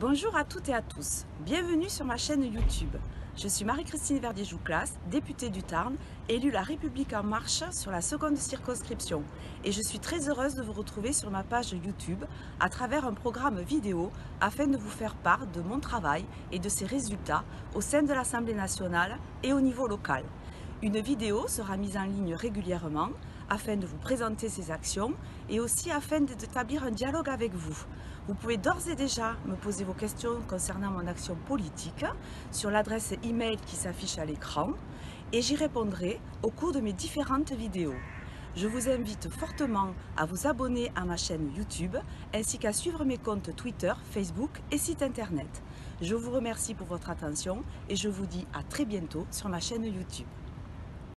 Bonjour à toutes et à tous, bienvenue sur ma chaîne YouTube. Je suis Marie-Christine Verdier-Jouclas, députée du Tarn, élue La République En Marche sur la seconde circonscription. Et je suis très heureuse de vous retrouver sur ma page YouTube à travers un programme vidéo afin de vous faire part de mon travail et de ses résultats au sein de l'Assemblée nationale et au niveau local. Une vidéo sera mise en ligne régulièrement afin de vous présenter ces actions et aussi afin d'établir un dialogue avec vous. Vous pouvez d'ores et déjà me poser vos questions concernant mon action politique sur l'adresse email qui s'affiche à l'écran et j'y répondrai au cours de mes différentes vidéos. Je vous invite fortement à vous abonner à ma chaîne YouTube ainsi qu'à suivre mes comptes Twitter, Facebook et site internet. Je vous remercie pour votre attention et je vous dis à très bientôt sur ma chaîne YouTube.